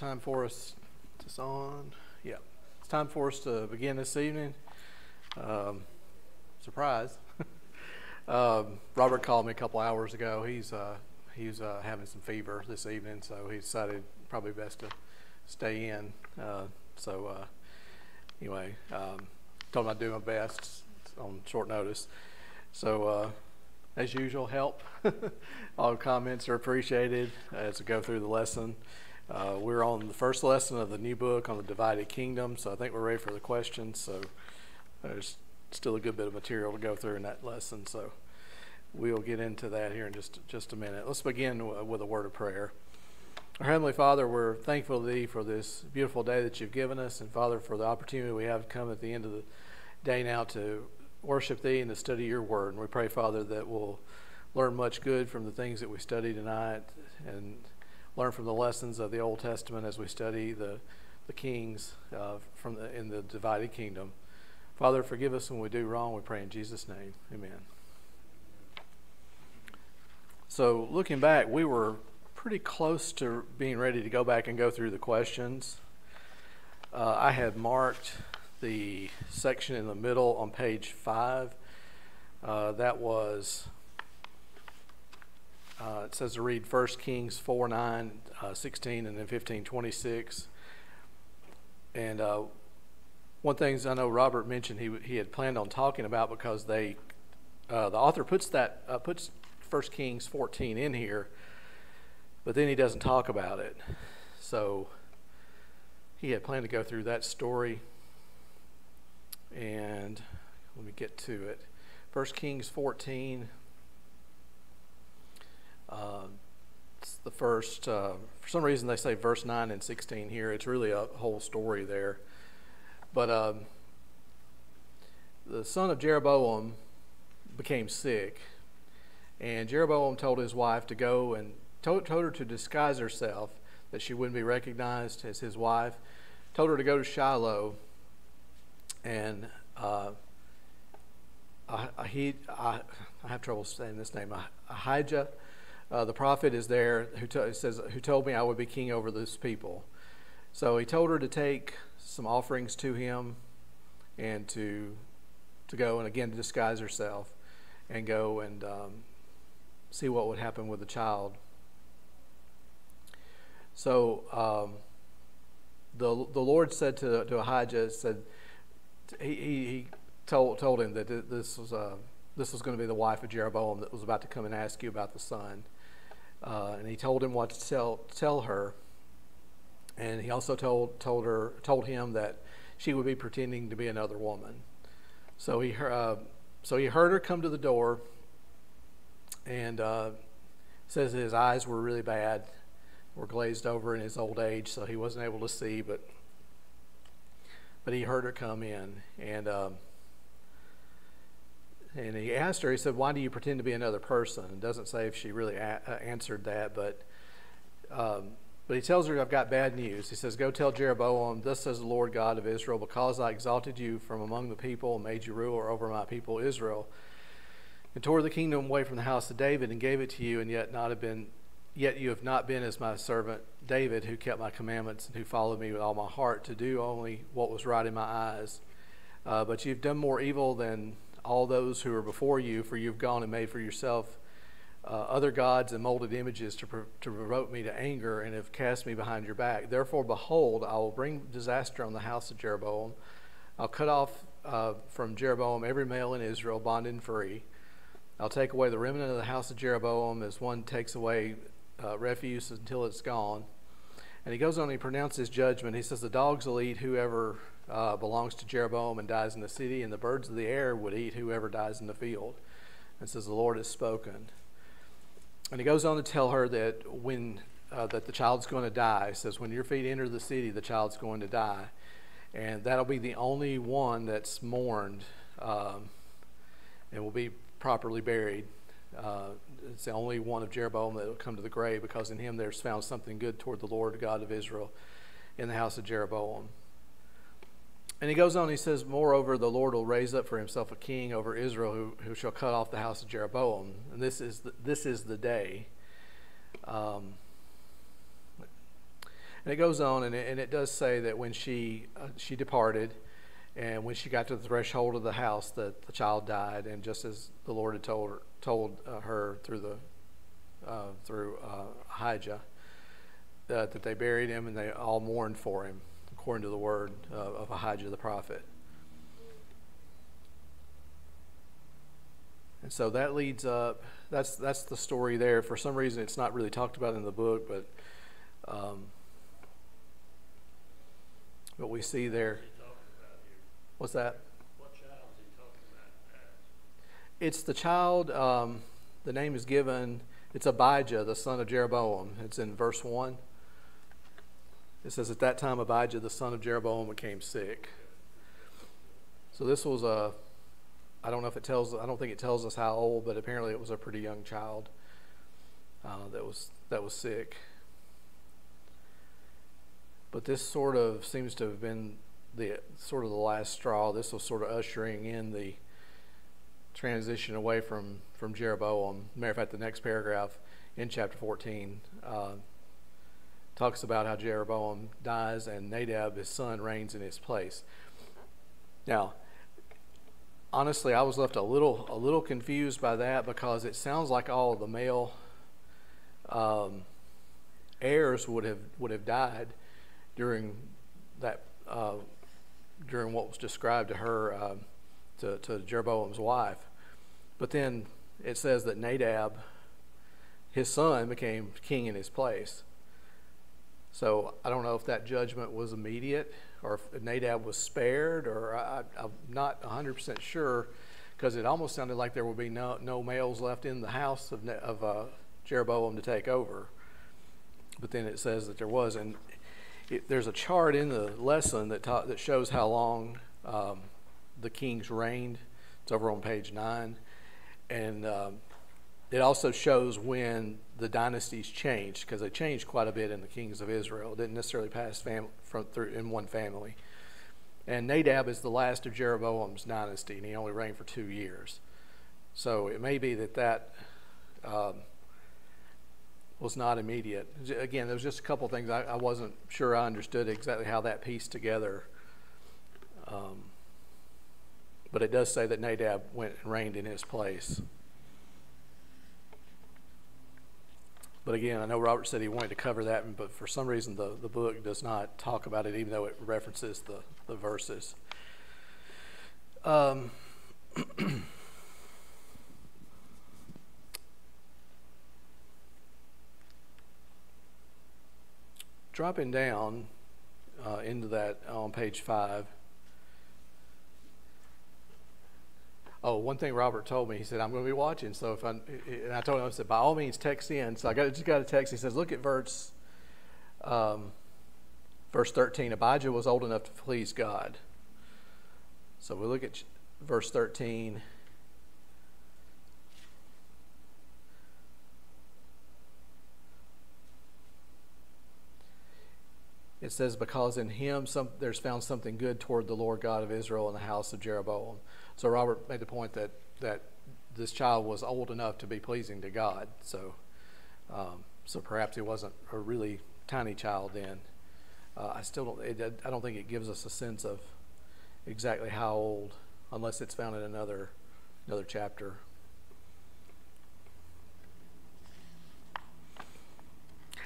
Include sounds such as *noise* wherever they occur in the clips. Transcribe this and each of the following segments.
Time for us. It's on. Yeah, it's time for us to begin this evening. Um, surprise. *laughs* um, Robert called me a couple hours ago. He's uh, he's uh, having some fever this evening, so he decided probably best to stay in. Uh, so uh, anyway, um, told him I'd do my best on short notice. So uh, as usual, help. *laughs* All comments are appreciated as we go through the lesson. Uh, we're on the first lesson of the new book on the divided kingdom, so I think we're ready for the questions. So there's still a good bit of material to go through in that lesson. So we'll get into that here in just just a minute. Let's begin with a word of prayer. Our Heavenly Father, we're thankful to Thee for this beautiful day that you've given us, and Father, for the opportunity we have come at the end of the day now to worship Thee and to study Your Word. And we pray, Father, that we'll learn much good from the things that we study tonight and learn from the lessons of the Old Testament as we study the, the kings uh, from the, in the divided kingdom. Father, forgive us when we do wrong. We pray in Jesus' name. Amen. So, looking back, we were pretty close to being ready to go back and go through the questions. Uh, I had marked the section in the middle on page five. Uh, that was uh, it says to read 1 Kings 4 9, uh, 16, and then 15 26. And uh, one thing I know Robert mentioned he, he had planned on talking about because they, uh, the author puts that, uh, puts 1 Kings 14 in here, but then he doesn't talk about it. So he had planned to go through that story. And let me get to it. 1 Kings 14. Uh, it's the first, uh, for some reason they say verse 9 and 16 here. It's really a whole story there. But um, the son of Jeroboam became sick, and Jeroboam told his wife to go and told, told her to disguise herself that she wouldn't be recognized as his wife. Told her to go to Shiloh, and uh, I, I, I, I have trouble saying this name, Ahijah uh, the prophet is there who says, who told me I would be king over this people. So he told her to take some offerings to him and to to go and again to disguise herself and go and um, see what would happen with the child. So um, the the Lord said to to Ahijah said he, he told told him that this was uh, this was going to be the wife of Jeroboam that was about to come and ask you about the son. Uh, and he told him what to tell, tell her. And he also told, told, her, told him that she would be pretending to be another woman. So he, uh, so he heard her come to the door and uh, says his eyes were really bad, were glazed over in his old age, so he wasn't able to see, but, but he heard her come in. And um, and he asked her, he said, Why do you pretend to be another person? It doesn't say if she really uh, answered that, but, um, but he tells her, I've got bad news. He says, Go tell Jeroboam, Thus says the Lord God of Israel, because I exalted you from among the people and made you ruler over my people Israel, and tore the kingdom away from the house of David and gave it to you, and yet not have been yet you have not been as my servant David, who kept my commandments and who followed me with all my heart to do only what was right in my eyes. Uh, but you've done more evil than all those who are before you, for you've gone and made for yourself uh, other gods and molded images to, to provoke me to anger and have cast me behind your back. Therefore, behold, I will bring disaster on the house of Jeroboam. I'll cut off uh, from Jeroboam every male in Israel, bond and free. I'll take away the remnant of the house of Jeroboam as one takes away uh, refuse until it's gone. And he goes on and he pronounces judgment. He says, The dogs will eat whoever uh, belongs to Jeroboam and dies in the city, and the birds of the air would eat whoever dies in the field. And says, The Lord has spoken. And he goes on to tell her that when uh, that the child's going to die. He says, When your feet enter the city, the child's going to die. And that'll be the only one that's mourned um, and will be properly buried. Uh, it's the only one of Jeroboam that will come to the grave because in him there's found something good toward the Lord God of Israel in the house of Jeroboam. And he goes on, he says, Moreover, the Lord will raise up for himself a king over Israel who, who shall cut off the house of Jeroboam. And this is the, this is the day. Um, And it goes on, and it, and it does say that when she uh, she departed, and when she got to the threshold of the house, that the child died, and just as the Lord had told her, told uh, her through the uh, through uh, Ahijah, that, that they buried him, and they all mourned for him, according to the word of Ahijah the prophet. And so that leads up. That's that's the story there. For some reason, it's not really talked about in the book, but um, but we see there. What's that? It's the child. Um, the name is given. It's Abijah, the son of Jeroboam. It's in verse one. It says, "At that time, Abijah, the son of Jeroboam, became sick." So this was a I don't know if it tells. I don't think it tells us how old, but apparently it was a pretty young child uh, that was that was sick. But this sort of seems to have been the sort of the last straw. This was sort of ushering in the transition away from from Jeroboam. Matter of fact, the next paragraph in chapter 14 uh, talks about how Jeroboam dies and Nadab, his son, reigns in his place. Now honestly, I was left a little a little confused by that because it sounds like all the male um, heirs would have would have died during that uh, during what was described to her uh, to, to Jeroboam's wife. But then it says that Nadab, his son, became king in his place. So I don't know if that judgment was immediate or if Nadab was spared, or I, am not 100% sure because it almost sounded like there would be no, no males left in the house of, of uh, Jeroboam to take over. But then it says that there was. And it, there's a chart in the lesson that, that shows how long um, the kings reigned. It's over on page 9. And um, it also shows when the dynasties changed because they changed quite a bit in the kings of Israel. It didn't necessarily pass from through in one family. And Nadab is the last of Jeroboam's dynasty, and he only reigned for two years. So it may be that that um, was not immediate. Again, there was just a couple things I, I, wasn't sure I understood exactly how that pieced together. Um, but it does say that Nadab went and reigned in his place. But again, I know Robert said he wanted to cover that, but for some reason the, the book does not talk about it, even though it references the, the verses. Um, *clears throat* dropping down uh, into that on page five. Oh, one thing Robert told me, he said, I'm going to be watching. So if I, and I told him, I said, by all means, text in. So I got, just got a text. He says, look at verse, um, verse 13. Abijah was old enough to please God. So we look at verse 13. It says, because in him some, there's found something good toward the Lord God of Israel in the house of Jeroboam. So Robert made the point that that this child was old enough to be pleasing to God. So um, so perhaps he wasn't a really tiny child then. Uh, I still don't. It, I don't think it gives us a sense of exactly how old, unless it's found in another another chapter.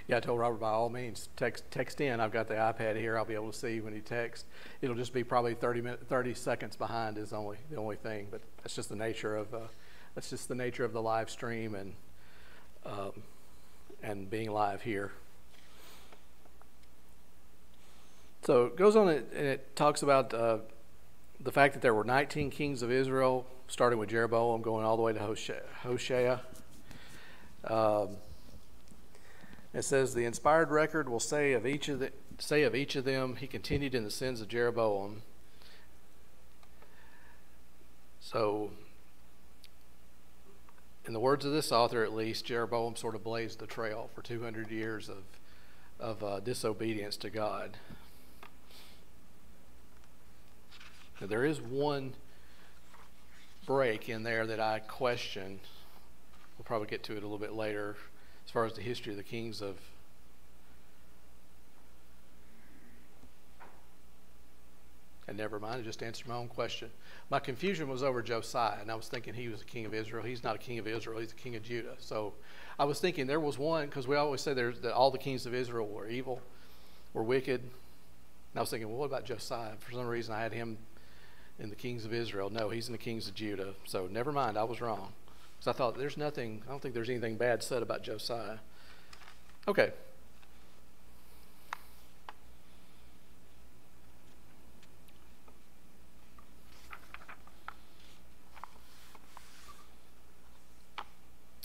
Yeah, I told Robert by all means text text in. I've got the iPad here. I'll be able to see when he texts. It'll just be probably 30 minutes, 30 seconds behind is only the only thing. But that's just the nature of uh, that's just the nature of the live stream and um, and being live here. So it goes on and it talks about uh, the fact that there were 19 kings of Israel, starting with Jeroboam, going all the way to Hoshea. Hoshea. Um, it says the inspired record will say of each of the, say of each of them, he continued in the sins of Jeroboam. So, in the words of this author, at least, Jeroboam sort of blazed the trail for 200 years of of uh, disobedience to God. Now, there is one break in there that I question. We'll probably get to it a little bit later as far as the history of the kings of And never mind, I just answered my own question. My confusion was over Josiah, and I was thinking he was a king of Israel. He's not a king of Israel, he's a king of Judah. So I was thinking there was one, because we always say there's that all the kings of Israel were evil, were wicked. And I was thinking, well, what about Josiah? For some reason, I had him in the kings of Israel. No, he's in the kings of Judah. So never mind, I was wrong. Because I thought there's nothing, I don't think there's anything bad said about Josiah. Okay,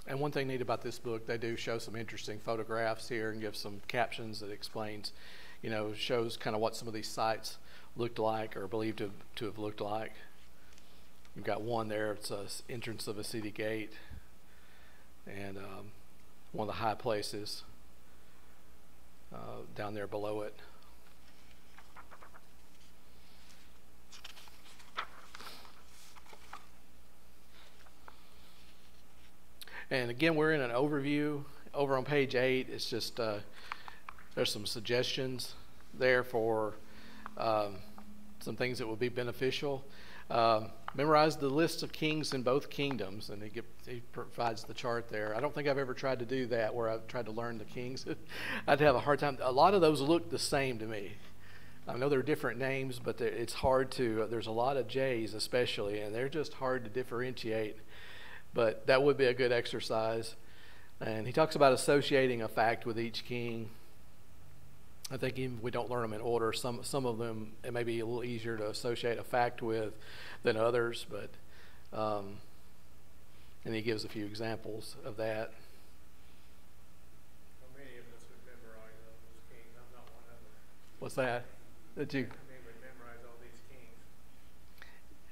And one thing neat about this book, they do show some interesting photographs here and give some captions that explains, you know, shows kind of what some of these sites looked like or believed to, to have looked like. You've got one there, it's a entrance of a city gate and um, one of the high places uh, down there below it. And again, we're in an overview. Over on page eight, it's just uh, there's some suggestions there for um, some things that would be beneficial. Um, memorize the list of kings in both kingdoms, and he, provides the chart there. I don't think I've ever tried to do that where I've tried to learn the kings. *laughs* I'd have a hard time. A lot of those look the same to me. I know they're different names, but it's hard to. There's a lot of J's, especially, and they're just hard to differentiate but that would be a good exercise. And he talks about associating a fact with each king. I think even if we don't learn them in order, some some of them it may be a little easier to associate a fact with than others. But um, and he gives a few examples of that. How of us would memorize all those kings? I'm not one of them. What's that? That you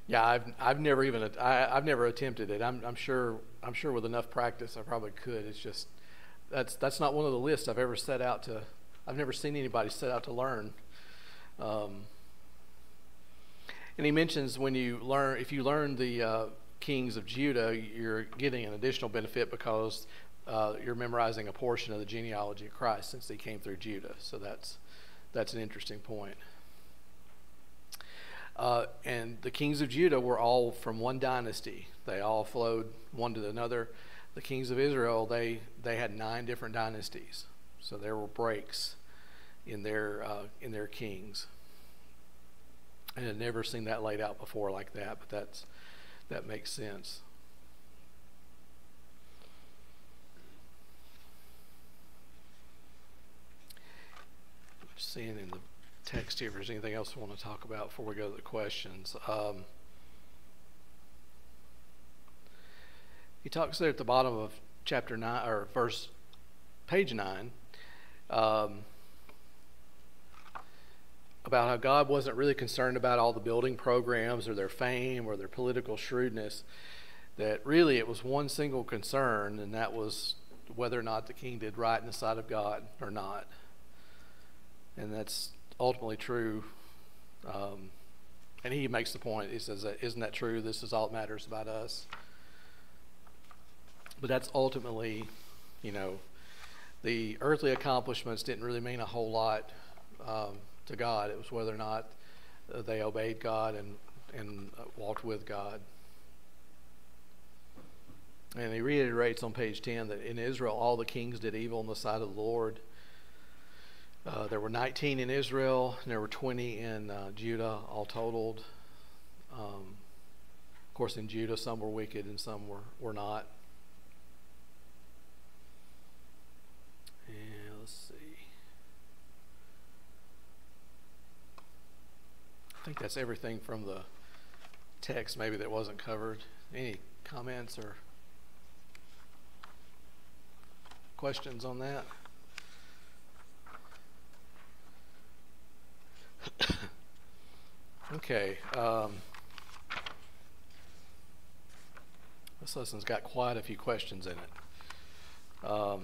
yeah, I've I've never even I, I've never attempted it. I'm I'm sure I'm sure with enough practice I probably could. It's just that's that's not one of the lists I've ever set out to. I've never seen anybody set out to learn. Um, and he mentions when you learn if you learn the uh, kings of Judah, you're getting an additional benefit because uh, you're memorizing a portion of the genealogy of Christ since he came through Judah. So that's that's an interesting point. Uh, and the kings of Judah were all from one dynasty. They all flowed one to another. The kings of Israel, they, they had nine different dynasties. So there were breaks in their, uh, in their kings. I had never seen that laid out before like that, but that's, that makes sense. Seeing in the text here if there's anything else we want to talk about before we go to the questions. Um, he talks there at the bottom of chapter 9 or verse page 9 um, about how God wasn't really concerned about all the building programs or their fame or their political shrewdness that really it was one single concern and that was whether or not the king did right in the sight of God or not and that's ultimately true. Um, and he makes the point. He says, "Isn't that true? This is all that matters about us." But that's ultimately, you know, the earthly accomplishments didn't really mean a whole lot um, to God. It was whether or not uh, they obeyed God and and uh, walked with God. And he reiterates on page 10 that in Israel all the kings did evil in the sight of the Lord. Uh, there were 19 in Israel, and there were 20 in uh, Judah, all totaled. Um, of course, in Judah, some were wicked and some were, were not. And let's see. I think that's everything from the text, maybe that wasn't covered. Any comments or questions on that? *coughs* okay. Um, this lesson's got quite a few questions in it. Um,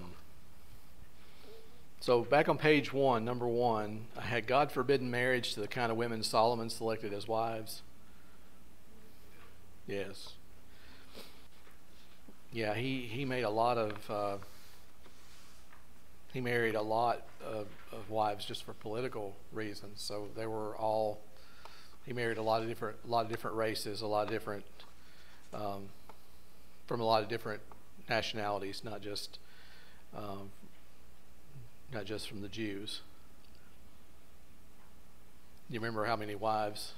so back on page one, number one, I had God forbidden marriage to the kind of women Solomon selected as wives. Yes. Yeah, he, he made a lot of, uh, he married a lot of, of wives just for political reasons. So they were all he married a lot of different, a lot of different races, a lot of different, um, from a lot of different nationalities, not just, um, not just from the Jews. You remember how many wives,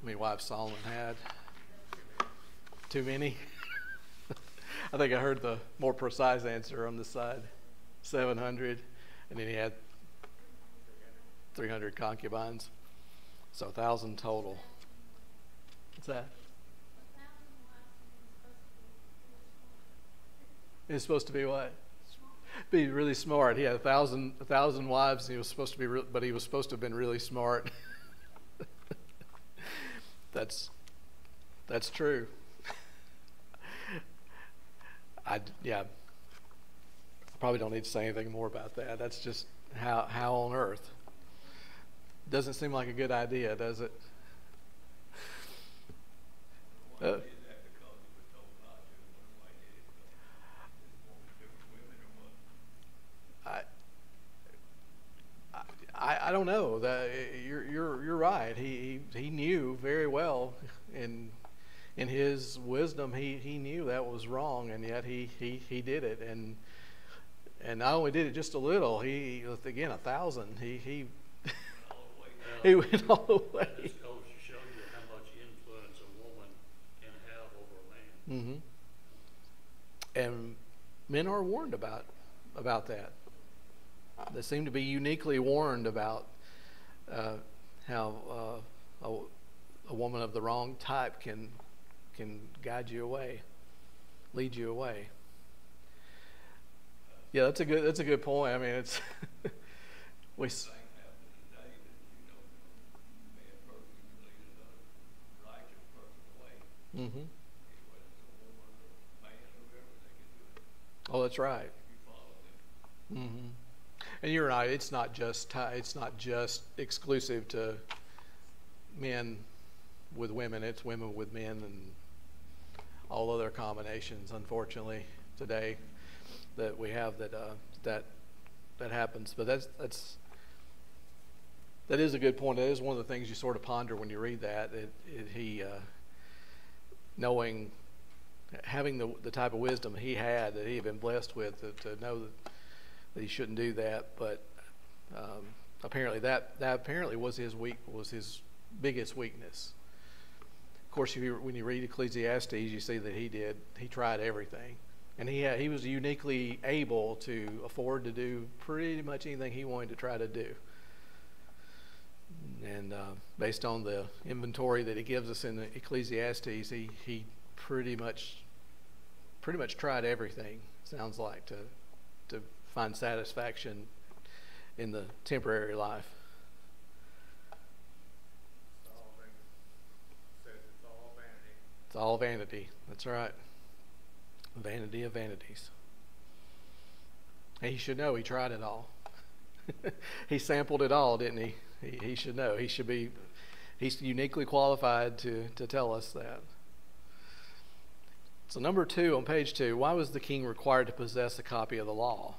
how many wives Solomon had? Too many? *laughs* I think I heard the more precise answer on this side 700. And then he had 300 concubines. So 1,000 total. What's that? It's supposed to be what? Be really smart. He had a thousand, a thousand wives. He was supposed to be, re- but he was supposed to have been really smart. *laughs* that's, that's true. *laughs* I yeah. I probably don't need to say anything more about that. That's just how how on earth. Doesn't seem like a good idea, does it? Uh, I, I don't know. That you're you're you're right. He he, he knew very well in in his wisdom he, he knew that was wrong and yet he, he, he did it and and not only did it just a little he again a thousand he he *laughs* he went all the way That just goes to show you how much influence a woman can have over a man. Mm-hmm. And men are warned about about that. They seem to be uniquely warned about uh, how uh, a, a woman of the wrong type can can guide you away, lead you away. Yeah, that's a good that's a good point. I mean, it's *laughs* we. Mhm. Oh, that's right. hmm And you're right. It's not just it's not just exclusive to men with women. It's women with men and all other combinations. Unfortunately, today that we have that uh, that that happens. But that's that's that is a good point. That is one of the things you sort of ponder when you read that. It, it, he uh, knowing having the, the type of wisdom he had that he had been blessed with to, to know that, that he shouldn't do that but um, apparently that, that apparently was his weak was his biggest weakness of course you, when you read ecclesiastes you see that he did he tried everything and he had, he was uniquely able to afford to do pretty much anything he wanted to try to do and uh, based on the inventory that he gives us in Ecclesiastes, he, he pretty much pretty much tried everything. Sounds like to to find satisfaction in the temporary life. It's all vanity. It's all vanity. That's right. Vanity of vanities. And he should know he tried it all. *laughs* he sampled it all, didn't he? he? He should know. He should be. He's uniquely qualified to to tell us that. So number two on page two, why was the king required to possess a copy of the law?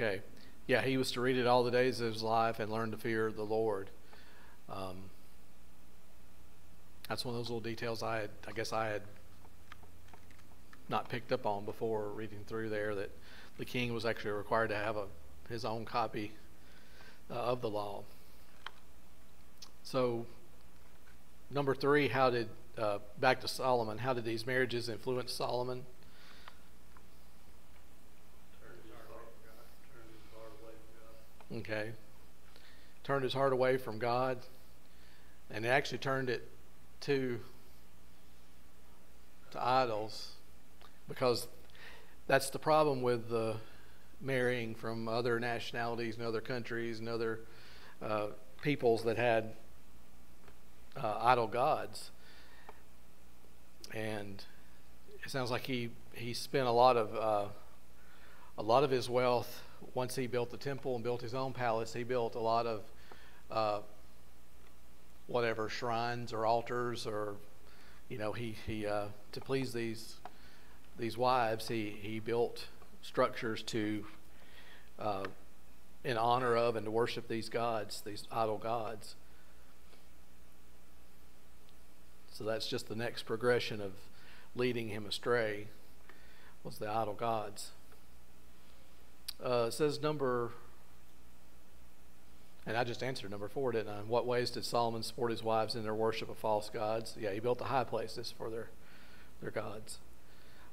Okay. Yeah, he was to read it all the days of his life and learn to fear the Lord. Um, that's one of those little details I had, I guess I had not picked up on before reading through there that the king was actually required to have a, his own copy uh, of the law. So, number three, how did, uh, back to Solomon, how did these marriages influence Solomon? Turn his heart, turn his heart away from God. Okay. Turned his heart away from God and actually turned it to to idols because that's the problem with the marrying from other nationalities and other countries and other uh, peoples that had uh, idol gods and it sounds like he he spent a lot of uh, a lot of his wealth, once he built the temple and built his own palace, he built a lot of uh, whatever shrines or altars or, you know, he, he uh, to please these these wives, he, he built structures to uh, in honor of and to worship these gods, these idol gods. So that's just the next progression of leading him astray was the idol gods. Uh, says number, and I just answered number four, didn't I? In what ways did Solomon support his wives in their worship of false gods? Yeah, he built the high places for their, their gods.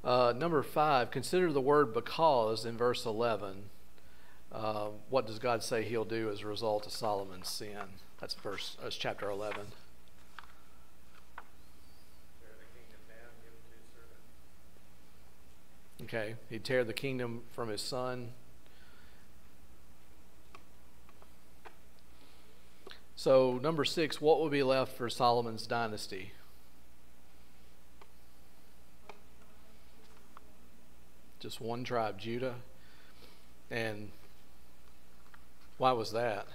Uh, number five, consider the word because in verse 11. Uh, what does God say he'll do as a result of Solomon's sin? That's verse, that's chapter 11. Tear the kingdom down, give it to his servant. Okay, he'd tear the kingdom from his son. So, number six, what will be left for Solomon's dynasty? Just one tribe, Judah. And why was that?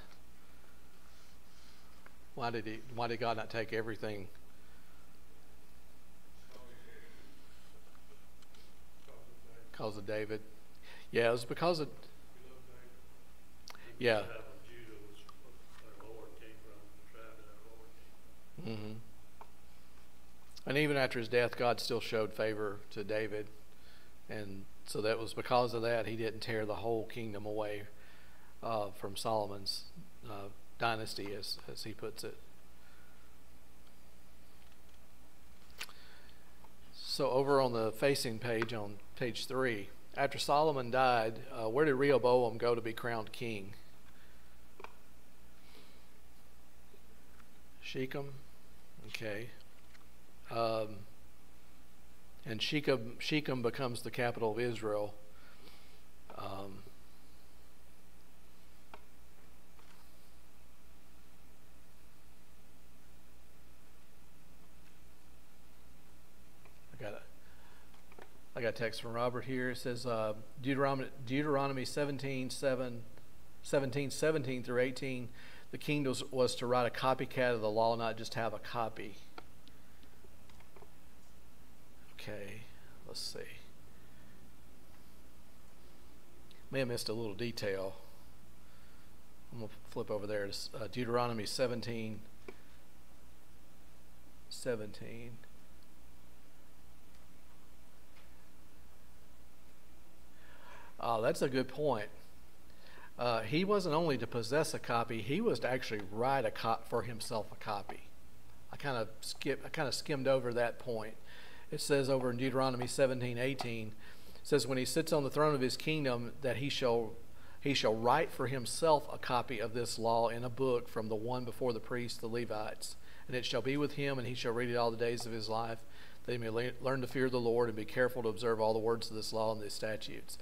Why did he why did God not take everything? Because of David. Yeah, it was because of yeah. The tribe of Judah was where our Lord came from, the tribe that our Lord came from. hmm And even after his death, God still showed favor to David. And so that was because of that, he didn't tear the whole kingdom away uh, from Solomon's uh, dynasty, as, as he puts it. So, over on the facing page, on page three, after Solomon died, uh, where did Rehoboam go to be crowned king? Shechem. Okay. Um, and Shechem, Shechem becomes the capital of Israel. Um, I got a, I got a text from Robert here. It says uh, Deuteronomy, Deuteronomy 17, 7, 17, 17 through 18. The king was, to write a copycat of the law, not just have a copy. Okay, let's see. May have missed a little detail. I'm going to flip over there to uh, Deuteronomy 17. 17. Oh, that's a good point. Uh, he wasn't only to possess a copy; he was to actually write a cop for himself a copy. I kind of skip. I kind of skimmed over that point. It says over in Deuteronomy 17, 18, it says, When he sits on the throne of his kingdom, that he shall he shall write for himself a copy of this law in a book from the one before the priests, the Levites. And it shall be with him, and he shall read it all the days of his life, that he may le- learn to fear the Lord and be careful to observe all the words of this law and these statutes.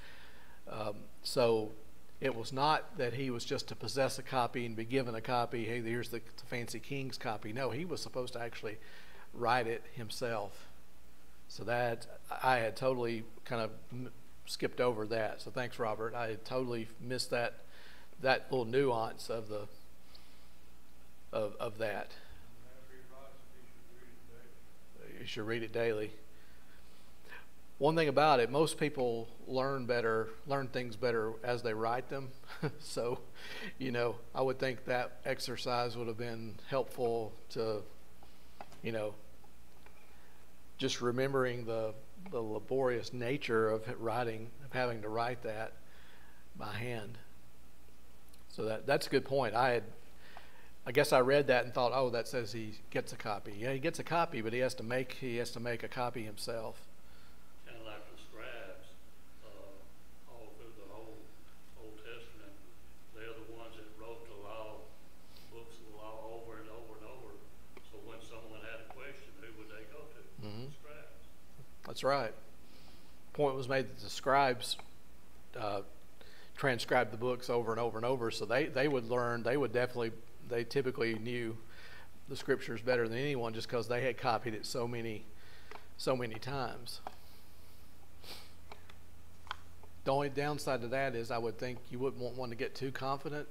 Um, so it was not that he was just to possess a copy and be given a copy. Hey, here's the, the fancy king's copy. No, he was supposed to actually write it himself. So that I had totally kind of m- skipped over that. So thanks, Robert. I had totally missed that that little nuance of the of of that. Whenever he writes it, he should read it daily. You should read it daily. One thing about it, most people learn better, learn things better as they write them. *laughs* so, you know, I would think that exercise would have been helpful to, you know, just remembering the the laborious nature of writing, of having to write that by hand. So that that's a good point. I had, I guess I read that and thought, oh, that says he gets a copy. Yeah, he gets a copy, but he has to make he has to make a copy himself. Kind of like the scribes, uh, all through the whole Old Testament, they're the ones that wrote the law, books of the law over and over and over. So when someone had a question, who would they go to? Mhm. The scribes. That's right. Point was made that the scribes uh, transcribed the books over and over and over, so they, they would learn. They would definitely. They typically knew the scriptures better than anyone, just because they had copied it so many, so many times. The only downside to that is I would think you wouldn't want one to get too confident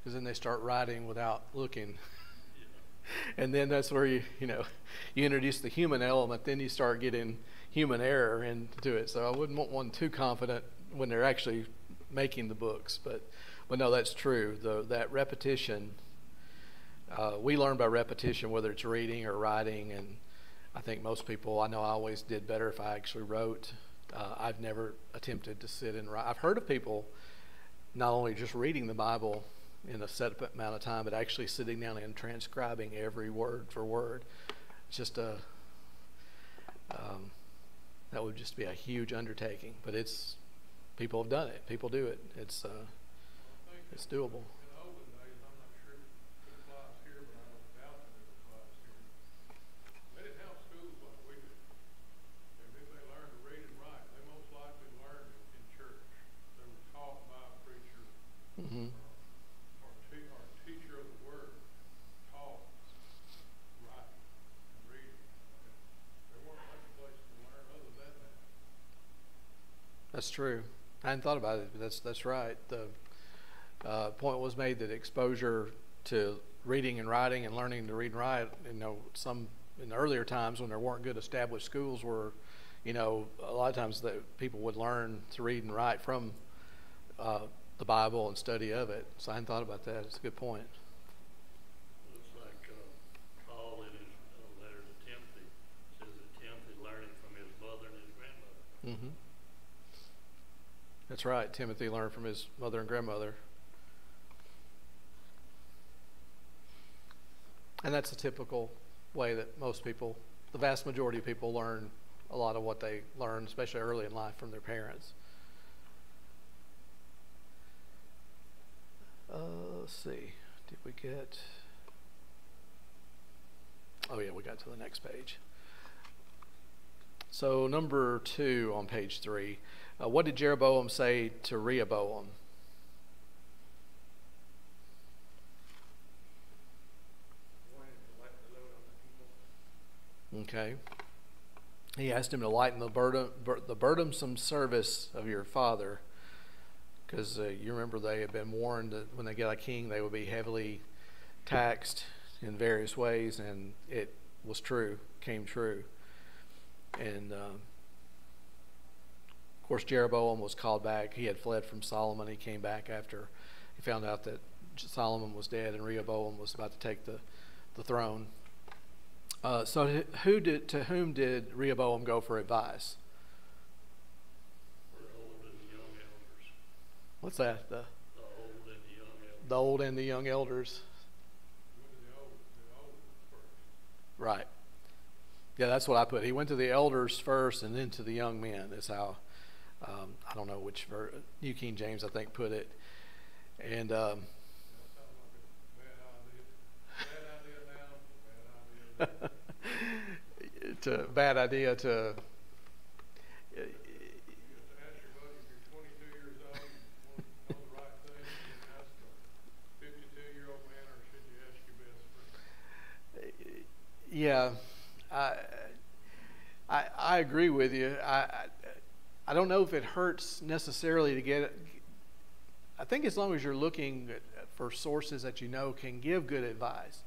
because then they start writing without looking. *laughs* and then that's where you, you know, you introduce the human element, then you start getting human error into it. So I wouldn't want one too confident when they're actually making the books. But, but no, that's true. The, that repetition, uh, we learn by repetition, whether it's reading or writing. And I think most people, I know I always did better if I actually wrote. Uh, I've never attempted to sit and write. I've heard of people not only just reading the Bible in a set amount of time, but actually sitting down and transcribing every word for word. It's just a um, that would just be a huge undertaking. But it's people have done it. People do it. It's uh, it's doable. in the olden days, I'm not sure if it applies here, but I don't doubt that it applies here. They didn't have schools like we do. And if they learned to read and write, they most likely learned it in church. They were taught by a preacher hmm or te- or a teacher of the word, taught writing and reading. And There weren't much place to learn other than that. That's true. I hadn't thought about it, but that's that's right. The uh, point was made that exposure to reading and writing and learning to read and write, you know, some in the earlier times when there weren't good established schools were, you know, a lot of times that people would learn to read and write from uh, the Bible and study of it. So I hadn't thought about that. It's a good point. Looks That's right. Timothy learned from his mother and grandmother. And that's a typical way that most people, the vast majority of people, learn a lot of what they learn, especially early in life, from their parents. Uh, let's see. Did we get. Oh, yeah, we got to the next page. So, number two on page three. Uh, what did Jeroboam say to Rehoboam? Okay. He asked him to lighten the burden, bur- the burdensome service of your father, because uh, you remember they had been warned that when they get a king, they would be heavily taxed in various ways, and it was true, came true. And uh, of course, Jeroboam was called back. He had fled from Solomon. He came back after he found out that Solomon was dead and Rehoboam was about to take the, the throne. Uh, so, who did to whom did Rehoboam go for advice? The old and the young elders. What's that? The The old and the young elders. the old and the young elders. Went to the old, the old first. Right. Yeah, that's what I put. He went to the elders first and then to the young men. Is how um, I don't know which ver- New King James I think put it. And um, *laughs* a bad idea. To? Yeah, I, I, I agree with you. I, I, don't know if it hurts necessarily to get. I think as long as you're looking for sources that you know can give good advice,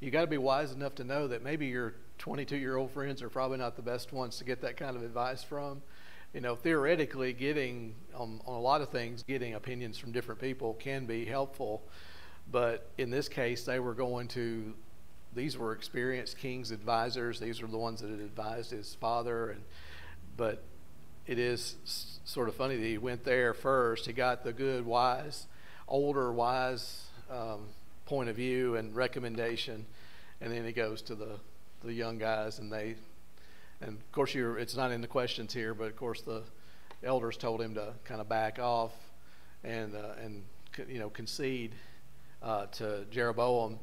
you got to be wise enough to know that maybe your 22 year old friends are probably not the best ones to get that kind of advice from. You know, theoretically, getting um, on a lot of things, getting opinions from different people can be helpful. But in this case, they were going to these were experienced king's advisors. These were the ones that had advised his father, and but it is sort of funny that he went there first. He got the good, wise, older, wise um, point of view and recommendation, and then he goes to the the young guys, and they, and of course, you're. It's not in the questions here, but of course, the elders told him to kind of back off, and uh, and you know concede uh, to Jeroboam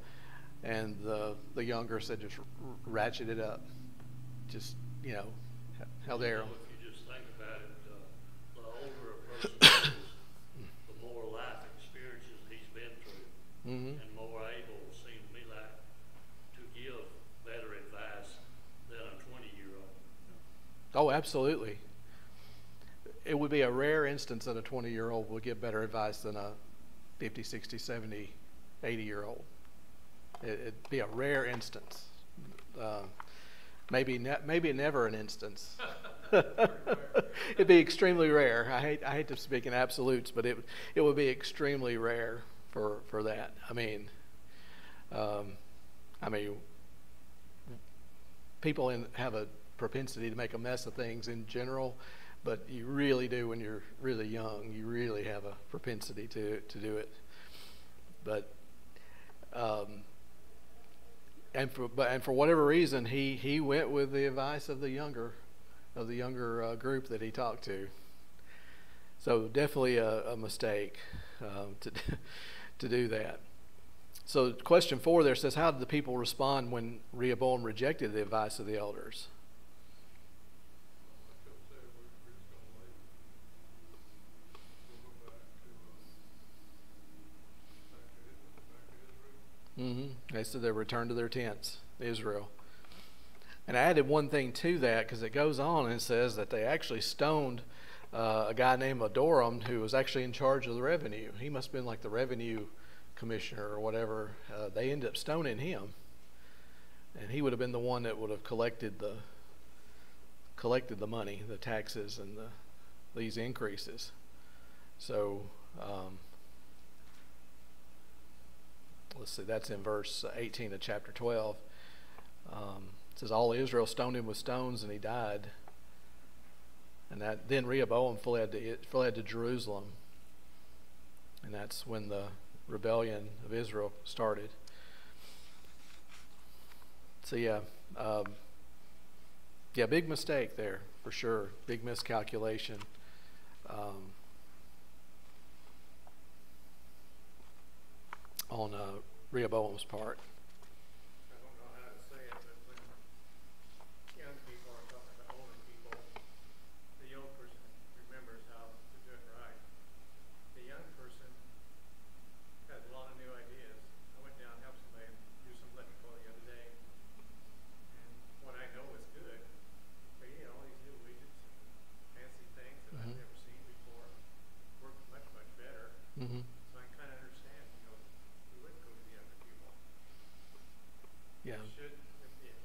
and the the younger said just ratchet it up, just you know, how dare 'em. If you just think about it, uh, the older a person is, the more life experiences he's been Mhm. And more able, seems to me like, to give better advice than a twenty-year-old. Oh, absolutely. it would be a rare instance that a 20 year old would give better advice than a 50, 60, 70, 80 year old. It, it'd be a rare instance. Uh, maybe, ne- maybe never an instance. *laughs* *laughs* It'd be extremely rare. I hate, I hate to speak in absolutes, but it, it would be extremely rare for, for that. I mean, um, I mean, people in, have a propensity to make a mess of things in general, but you really do when you're really young. You really have a propensity to to do it. But um, and for but and for whatever reason, he he went with the advice of the younger of the younger uh, group that he talked to. So definitely a, a mistake um, to *laughs* to do that. So question four there says, how did the people respond when Rehoboam rejected the advice of the elders? Mm-hmm. They said they returned to their tents, Israel. And I added one thing to that because it goes on and says that they actually stoned uh, a guy named Adoram who was actually in charge of the revenue. He must have been like the revenue commissioner or whatever. Uh, they ended up stoning him, and he would have been the one that would have collected the collected the money, the taxes, and the these increases. So. Um, let's see, that's in verse 18 of chapter 12. Um, it says, All Israel stoned him with stones, and he died. And that then Rehoboam fled to, fled to Jerusalem. And that's when the rebellion of Israel started. So, yeah, um, yeah, big mistake there for sure. Big miscalculation. Um, on uh, Rehoboam's part. I don't know how to say it, but when young people are talking to older people, the old person remembers how to do it right. The young person has a lot of new ideas. I went down and helped somebody do some electrical the other day, and what I know is good, but you know, all these new widgets and fancy things that I've Mhm. never seen before work much, much better. Mm-hmm. So I kind of understand, you know, we wouldn't go to the younger people. Yeah, Should, yeah.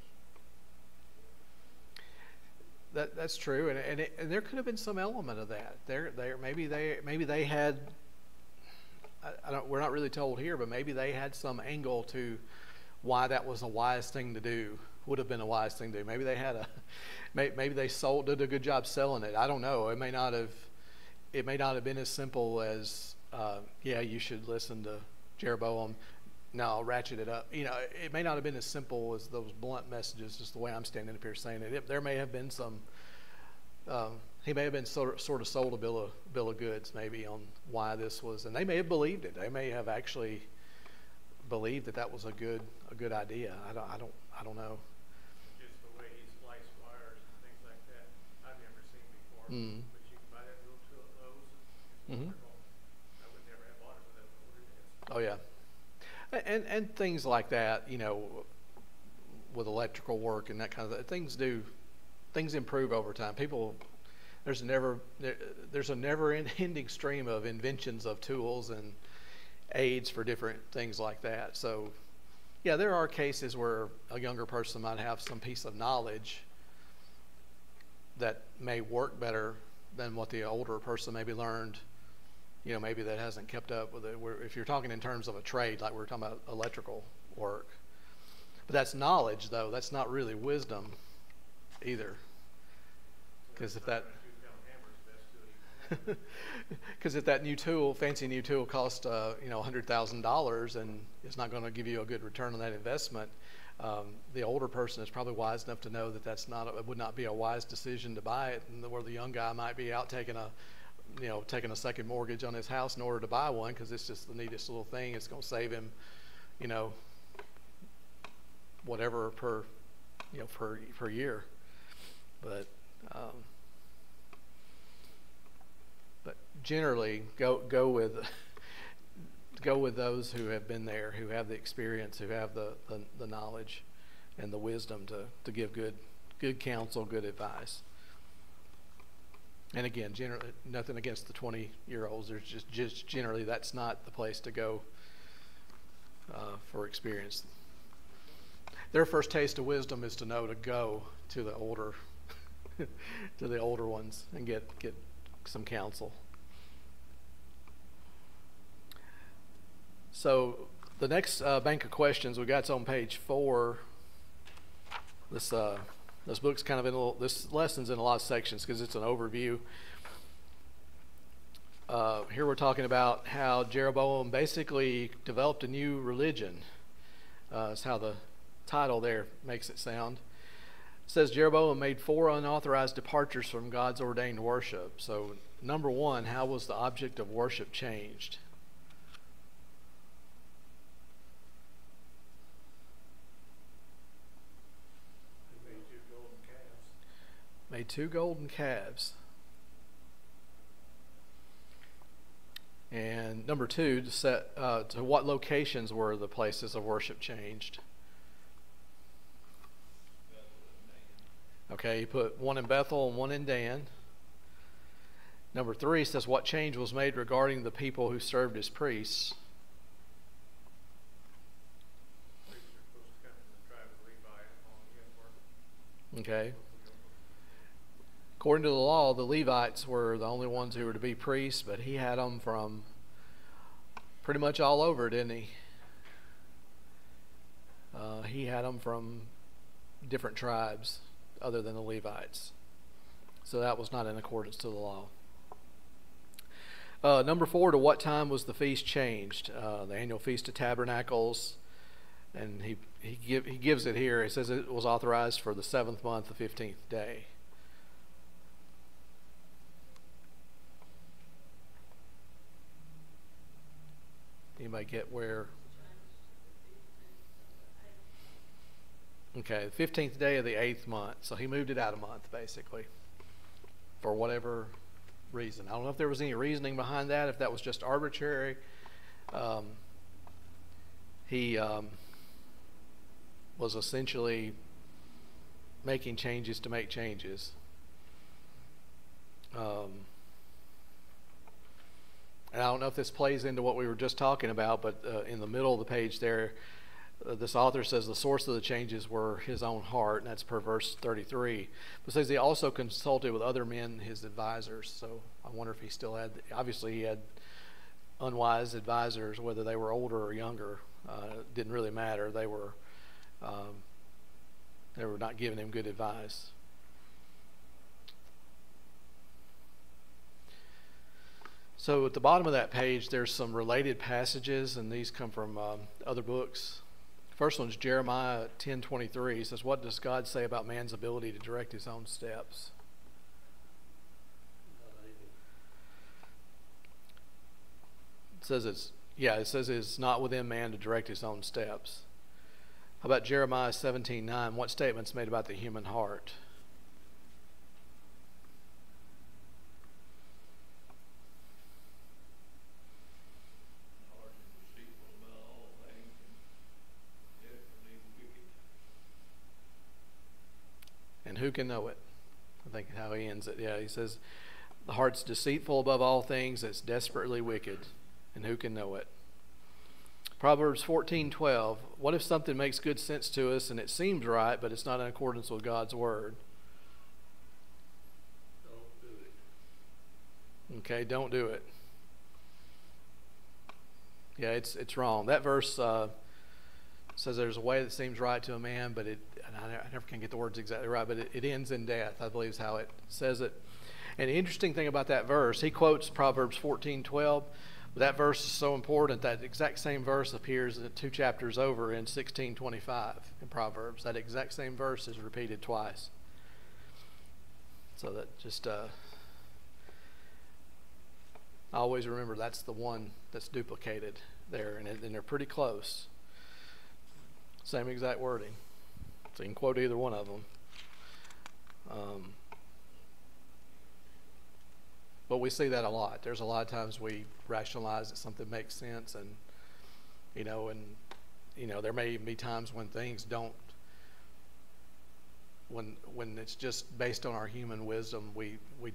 that that's true, and and, it, and there could have been some element of that. There, there maybe they maybe they had. I, I don't. We're not really told here, but maybe they had some angle to why that was a wise thing to do. Would have been a wise thing to do. Maybe they had a. may- Maybe they sold did a good job selling it. I don't know. It may not have. It may not have been as simple as, uh, yeah, you should listen to Jeroboam. Now I'll ratchet it up. You know, it may not have been as simple as those blunt messages, just the way I'm standing up here saying it. it there may have been some. Um, he may have been sort of, sort of sold a bill of bill of goods, maybe on why this was, and they may have believed it. They may have actually believed that that was a good a good idea. I don't I don't I don't know. just the way he spliced wires and things like that, I've never seen before. Mm. But you can buy that little tool at Lowe's, it's Mhm. I would never have bought it with that what it is. Oh yeah, and and things like that, you know, with electrical work and that kind of things do things improve over time. People, there's never there, there's a never *laughs* ending stream of inventions of tools and aids for different things like that. So, yeah, there are cases where a younger person might have some piece of knowledge that may work better than what the older person maybe learned you know, maybe that hasn't kept up with it. If you're talking in terms of a trade, like we're talking about electrical work, but that's knowledge, though. That's not really wisdom, either. Because if that, *laughs* because if that new tool, fancy new tool, costs uh, you know hundred thousand dollars and it's not going to give you a good return on that investment, um, the older person is probably wise enough to know that that's not it would not be a wise decision to buy it, and where the young guy might be out taking a you know, taking a second mortgage on his house in order to buy one because it's just the neatest little thing. It's going to save him, you know, whatever per, you know, per per year. But um, but generally, go go with go with those who have been there, who have the experience, who have the the, the knowledge and the wisdom to to give good good counsel, good advice. And again, generally, nothing against the 20 year olds. There's just, just generally that's not the place to go uh, for experience. Their first taste of wisdom is to know to go to the older, *laughs* to the older ones and get get some counsel. So the next uh, bank of questions we got's on page four. This uh, this book's kind of in a little, this lesson's in a lot of sections because it's an overview. Uh, here we're talking about how Jeroboam basically developed a new religion. Uh, is how the title there makes it sound. Says Jeroboam made four unauthorized departures from God's ordained worship. So, number one, how was the object of worship changed? Made two golden calves. Made two golden calves. And number two, to set uh, to what locations were the places of worship changed? Okay, he put one in Bethel and one in Dan. Number three says what change was made regarding the people who served as priests. Okay. According to the law, the Levites were the only ones who were to be priests, but he had them from pretty much all over, didn't he? Uh, he had them from different tribes other than the Levites. So that was not in accordance to the law. Uh, number four, to what time was the feast changed? Uh, the annual Feast of Tabernacles. And he, he, give, he gives it here. He says it was authorized for the seventh month, the 15th day. You might get where? Okay, the 15th day of the eighth month. So he moved it out a month, basically, for whatever reason. I don't know if there was any reasoning behind that, if that was just arbitrary. Um, he um, was essentially making changes to make changes. Um, and I don't know if this plays into what we were just talking about, but uh, in the middle of the page there, uh, this author says the source of the changes were his own heart, and that's per verse 33. But says he also consulted with other men, his advisors. So I wonder if he still had, obviously, he had unwise advisors, whether they were older or younger. Uh, didn't really matter. They were, um, they were not giving him good advice. So at the bottom of that page, there's some related passages, and these come from um, other books. First one's Jeremiah 10:23. It says, "What does God say about man's ability to direct his own steps?" It says it's yeah. It says it's not within man to direct his own steps. How about Jeremiah 17:9? What statement's made about the human heart? Hard and deceitful about all things and desperately wicked. And who can know it? I think how he ends it. Yeah, he says, The heart's deceitful above all things, it's desperately wicked, and who can know it? Proverbs 14:12 What if something makes good sense to us and it seems right, but it's not in accordance with God's word? Don't do it. Okay, don't do it. Yeah, it's it's wrong. That verse uh, says there's a way that seems right to a man, but it I, I never can get the words exactly right, but it, it ends in death. I believe is how it says it. And the interesting thing about that verse, he quotes Proverbs 14:12. But that verse is so important. That exact same verse appears two chapters over in 16:25 in Proverbs. That exact same verse is repeated twice. So that just uh, I always remember that's the one that's duplicated there, and, and they're pretty close. Same exact wording. So you can quote either one of them. Um, but we see that a lot. There's a lot of times we rationalize that something makes sense, and you know, and you know, there may even be times when things don't. When when it's just based on our human wisdom, we we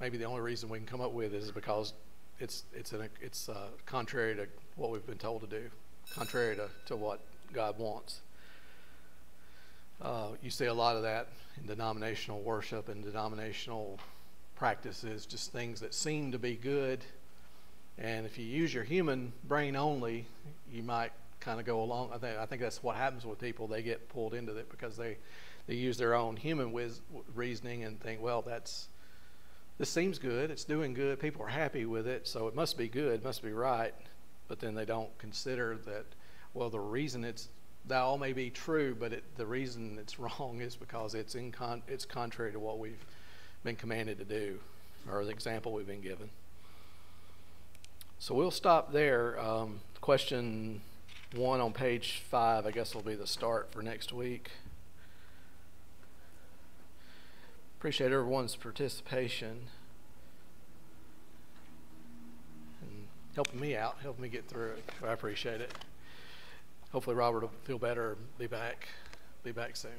maybe the only reason we can come up with is because it's it's it's uh, contrary to what we've been told to do, contrary to, to what God wants. Uh, you see a lot of that in denominational worship and denominational practices, just things that seem to be good. And if you use your human brain only, you might kind of go along. I think I think that's what happens with people. They get pulled into it because they they use their own human reasoning and think, well, that's this seems good. It's doing good. People are happy with it, so it must be good. Must be right. But then they don't consider that. Well, the reason it's that all may be true, but it, the reason it's *laughs* wrong is because it's in con, it's contrary to what we've been commanded to do, or the example we've been given. So we'll stop there. Um, question one on page five, I guess, will be the start for next week. Appreciate everyone's participation and helping me out, helping me get through it. I appreciate it. Hopefully, Robert will feel better. Be back. Be back soon.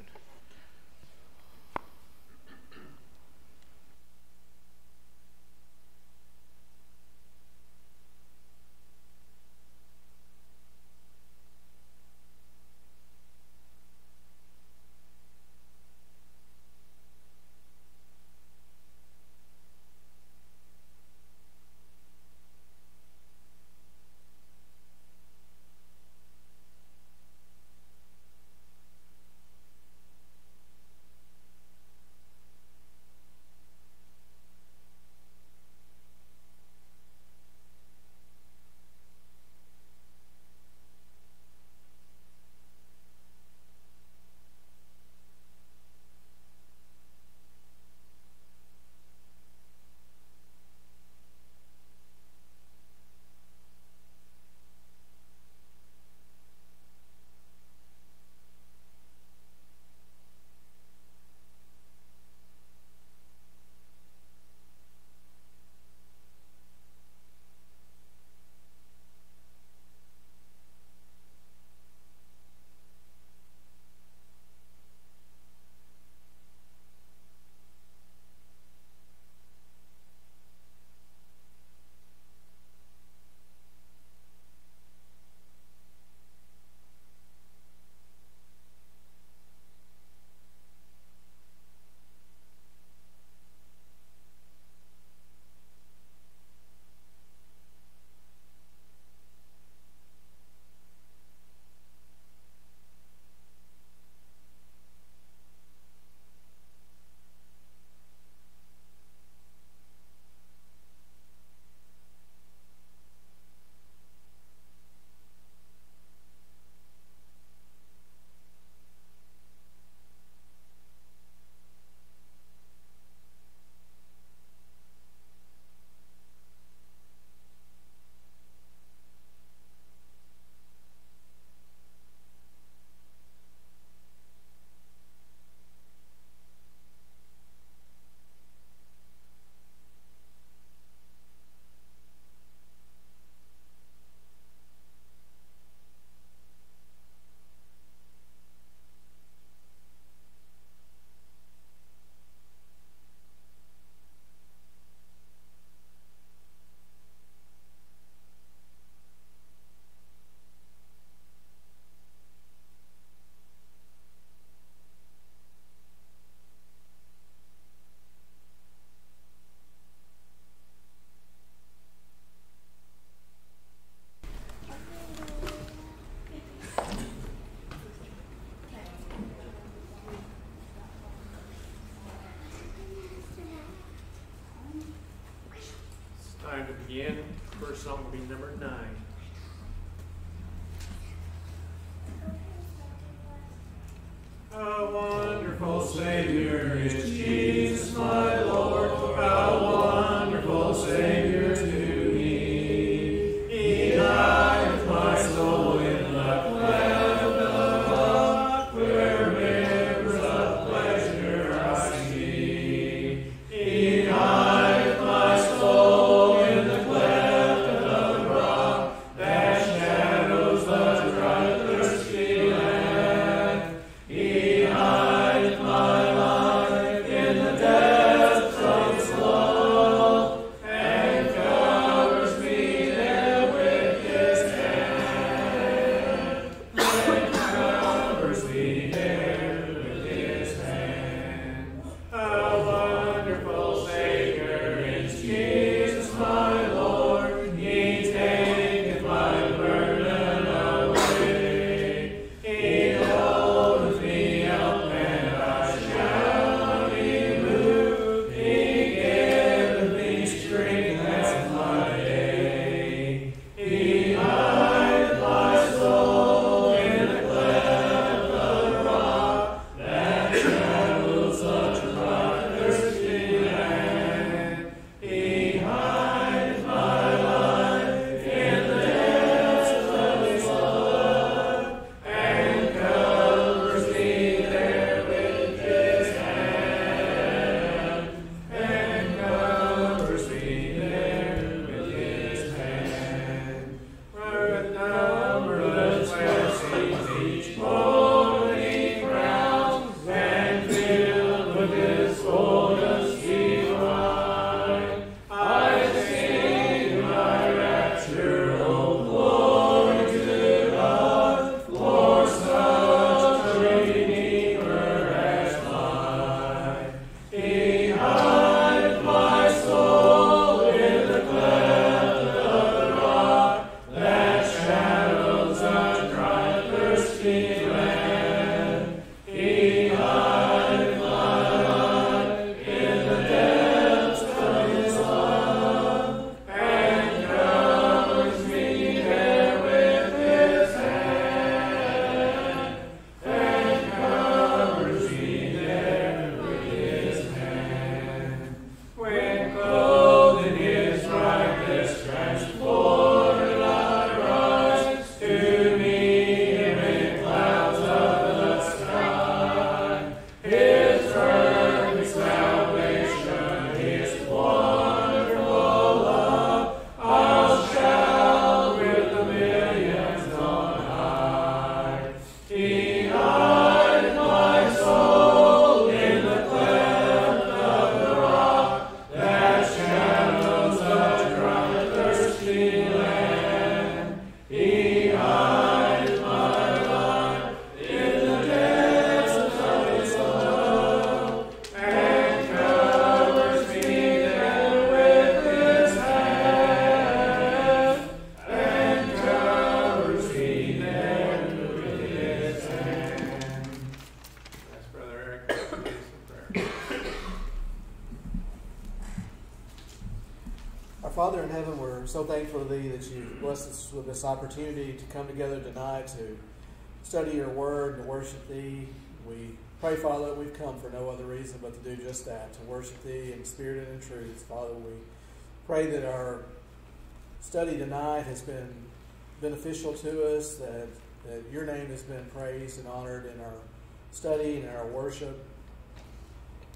First song be number so thankful to Thee that you've blessed us with this opportunity to come together tonight to study Your Word and to worship Thee. We pray, Father, that we've come for no other reason but to do just that, to worship Thee in spirit and in truth. Father, we pray that our study tonight has been beneficial to us, that, that Your name has been praised and honored in our study and in our worship.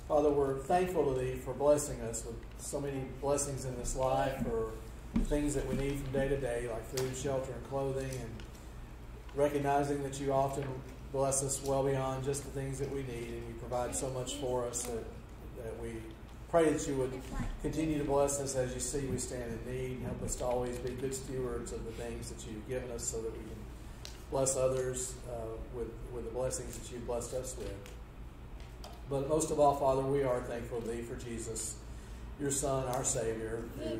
Father, we're thankful to Thee for blessing us with so many blessings in this life, for things that we need from day to day, like food, shelter, and clothing, and recognizing that You often bless us well beyond just the things that we need, and You provide so much for us that, that we pray that You would continue to bless us as You see we stand in need, and help us to always be good stewards of the things that You've given us so that we can bless others uh, with, with the blessings that You've blessed us with. But most of all, Father, we are thankful to Thee for Jesus, Your Son, our Savior, who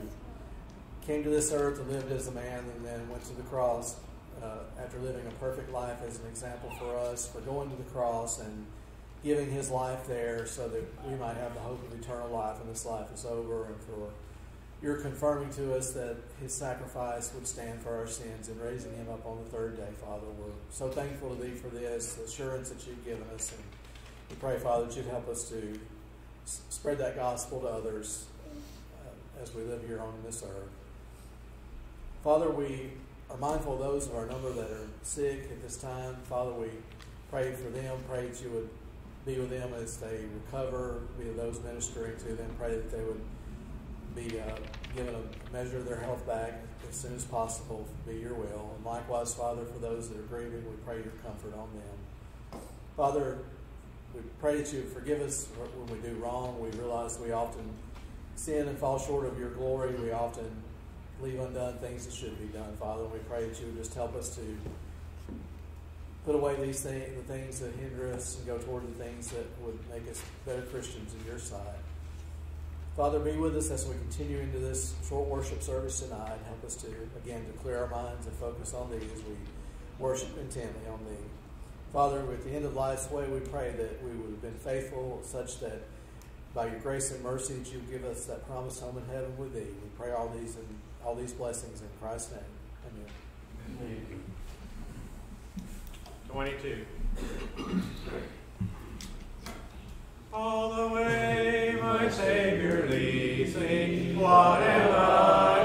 came to this earth and lived as a man and then went to the cross uh, after living a perfect life as an example for us, for going to the cross and giving His life there so that we might have the hope of eternal life when this life is over and for you're confirming to us that his sacrifice would stand for our sins and raising him up on the third day, Father. We're so thankful to thee for this assurance that you've given us. And we pray, Father, that you'd help us to spread that gospel to others uh, as we live here on this earth. Father, we are mindful of those of our number that are sick at this time. Father, we pray for them. Pray that you would be with them as they recover, be with those ministering to them. Pray that they would be uh, given a measure of their health back as soon as possible, be your will. And likewise, Father, for those that are grieving, we pray your comfort on them. Father, we pray that you forgive us when we do wrong. We realize we often sin and fall short of your glory. We often leave undone things that should be done, Father. And we pray that you would just help us to put away these things, the things that hinder us, and go toward the things that would make us better Christians in your sight. Father, be with us as we continue into this short worship service tonight. Help us to, again, to clear our minds and focus on Thee as we worship intently on Thee. Father, at the end of life's way, we pray that we would have been faithful such that by your grace and mercy that you give us that promised home in heaven with Thee. We pray all these and all these blessings in Christ's name. Amen. 22. All the way, my Savior leads me. What am I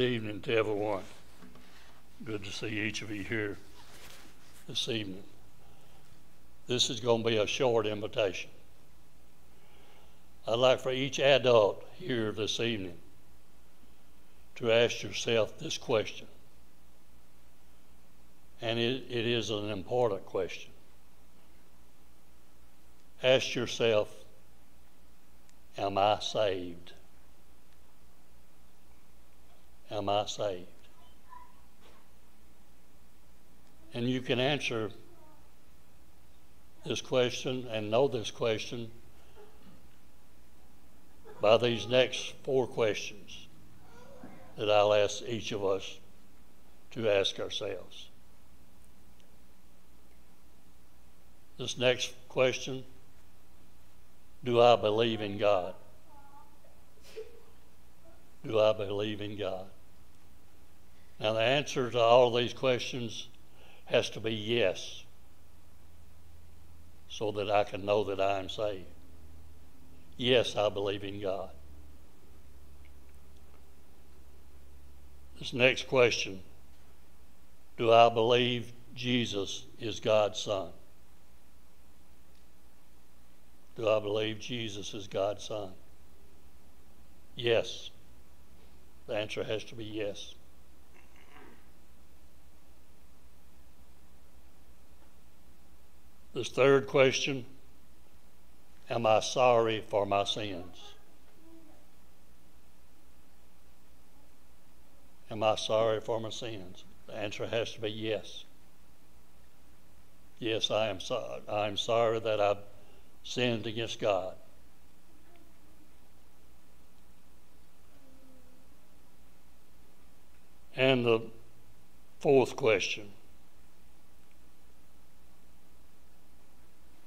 Good evening to everyone. Good to see each of you here this evening. This is going to be a short invitation. I'd like for each adult here this evening to ask yourself this question. And it, it is an important question. Ask yourself, Am I saved? Am I saved? And you can answer this question and know this question by these next four questions that I'll ask each of us to ask ourselves. This next question Do I believe in God? Do I believe in God? Now, the answer to all of these questions has to be yes, so that I can know that I am saved. Yes, I believe in God. This next question Do I believe Jesus is God's Son? Do I believe Jesus is God's Son? Yes. The answer has to be yes. This third question Am I sorry for my sins? Am I sorry for my sins? The answer has to be yes. Yes, I am, so- I am sorry that I've sinned against God. And the fourth question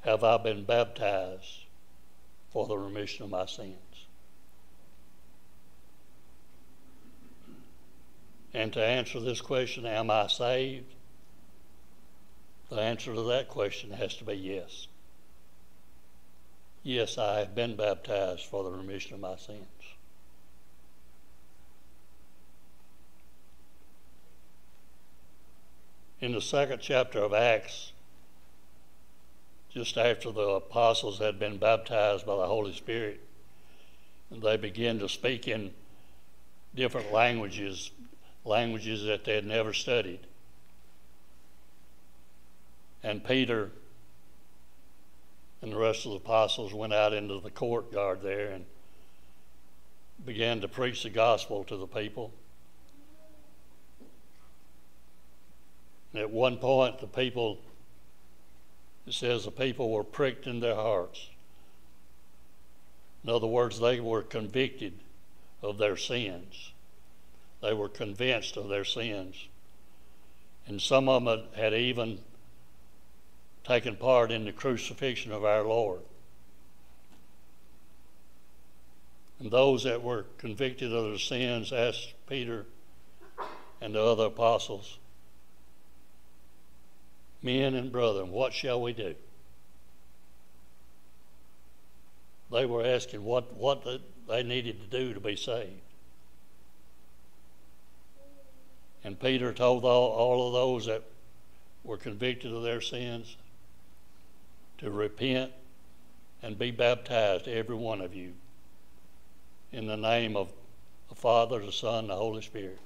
Have I been baptized for the remission of my sins? And to answer this question, Am I saved? The answer to that question has to be yes. Yes, I have been baptized for the remission of my sins. in the second chapter of Acts, just after the apostles had been baptized by the Holy Spirit, they began to speak in different languages, languages that they had never studied. And Peter and the rest of the apostles went out into the courtyard there and began to preach the gospel to the people. And at one point, the people, it says the people were pricked in their hearts. In other words, they were convicted of their sins. They were convinced of their sins. And some of them had even taken part in the crucifixion of our Lord. And those that were convicted of their sins asked Peter and the other apostles, Men and brethren, what shall we do? They were asking what, what they needed to do to be saved. And Peter told all, all of those that were convicted of their sins to repent and be baptized, every one of you, in the name of the Father, the Son, the Holy Spirit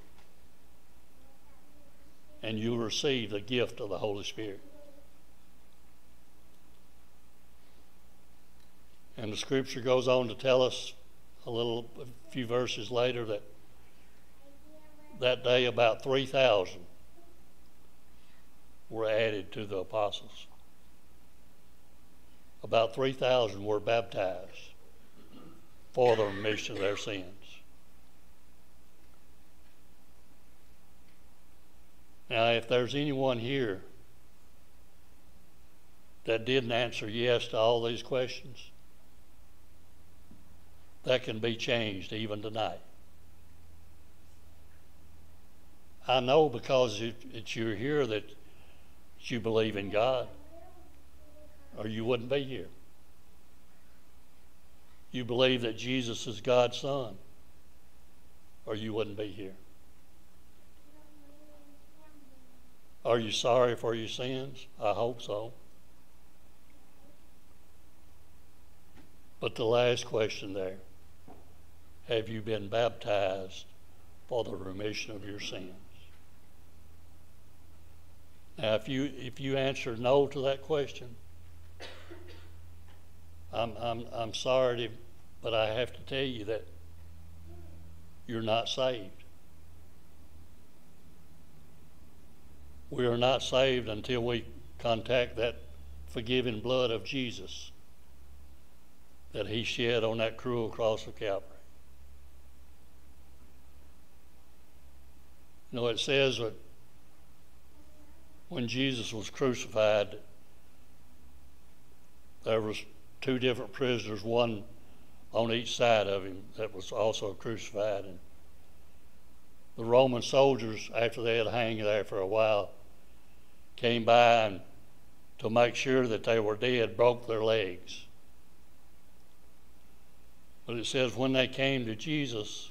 and you'll receive the gift of the Holy Spirit. And the scripture goes on to tell us a little, a few verses later that that day about 3,000 were added to the apostles. about 3,000 were baptized for the remission of their sins. Now, if there's anyone here that didn't answer yes to all these questions, that can be changed even tonight. I know because it, it's you're here that you believe in God, or you wouldn't be here. You believe that Jesus is God's Son, or you wouldn't be here. Are you sorry for your sins? I hope so. But the last question there have you been baptized for the remission of your sins? Now, if you, if you answer no to that question, I'm, I'm, I'm sorry, but I have to tell you that you're not saved. We are not saved until we contact that forgiving blood of Jesus that he shed on that cruel cross of Calvary. You know, it says that when Jesus was crucified, there was two different prisoners, one on each side of him that was also crucified. And the Roman soldiers, after they had hanged there for a while, came by and to make sure that they were dead, broke their legs. But it says when they came to Jesus,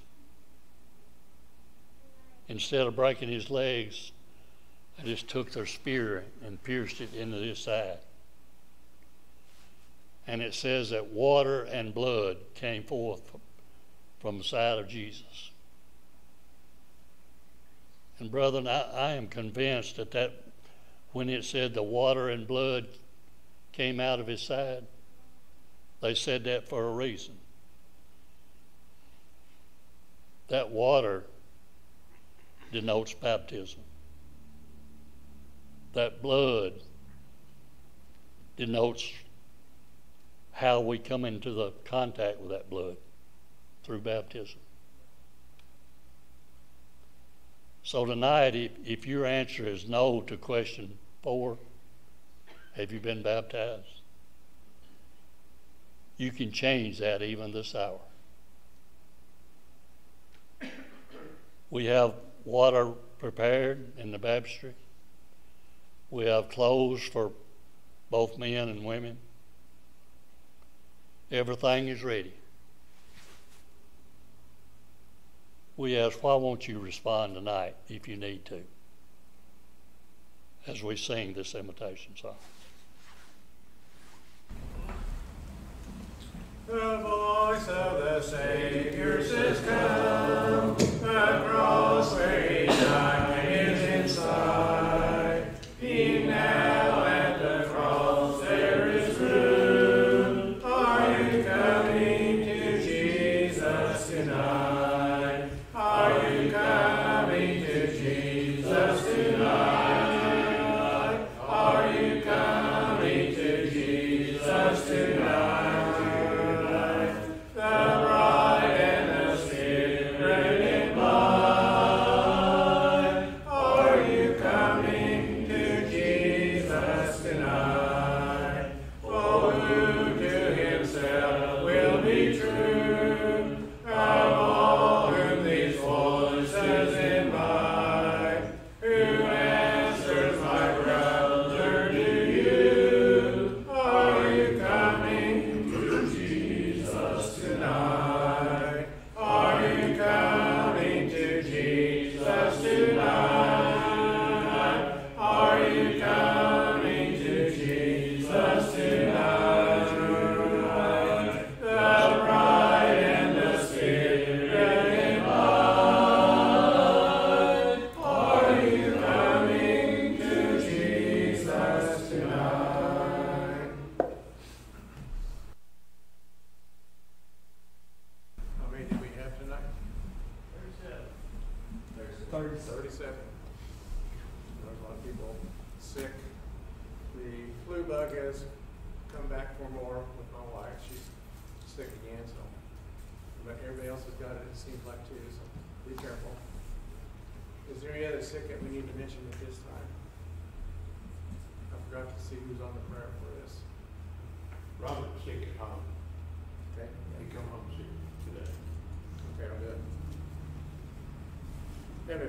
instead of breaking his legs, they just took their spear and pierced it into his side. And it says that water and blood came forth from the side of Jesus. And brethren, I, I am convinced that, that when it said the water and blood came out of his side, they said that for a reason. That water denotes baptism. That blood denotes how we come into the contact with that blood through baptism. So tonight, if, if your answer is no to question four, have you been baptized? You can change that even this hour. We have water prepared in the baptistry. We have clothes for both men and women. Everything is ready. We ask, why won't you respond tonight if you need to? As we sing this invitation song. The voice of the Savior says, Come, the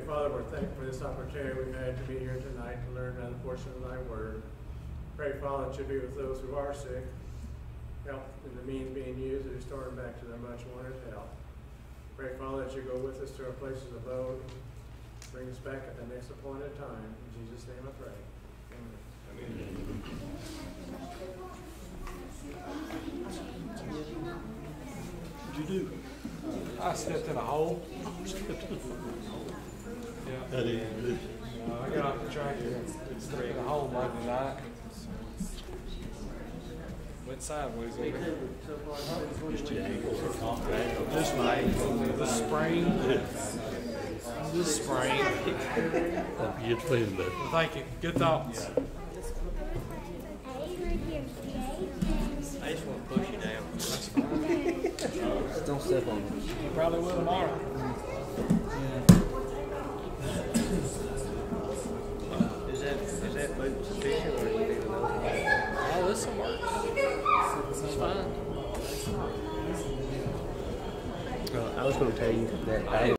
Father, we're thankful for this opportunity we've had to be here tonight to learn another portion of thy word. Pray, Father, that you be with those who are sick. Help in the means being used to restore them back to their much wanted health. Pray, Father, that you go with us to our places of abode. Bring us back at the next appointed time. In Jesus' name I pray. Amen. You do. I stepped in a hole. *laughs* Yeah. That. Uh, I got off the tractor, stepped in a hole Monday night. Went sideways over here. Just my ankle, the sprain. The sprain. Hope you get feeling better. Well, thank you. Good thoughts. I just want to push you down. *laughs* Don't step on me. You probably will tomorrow. It's fine. I was going to tell you that I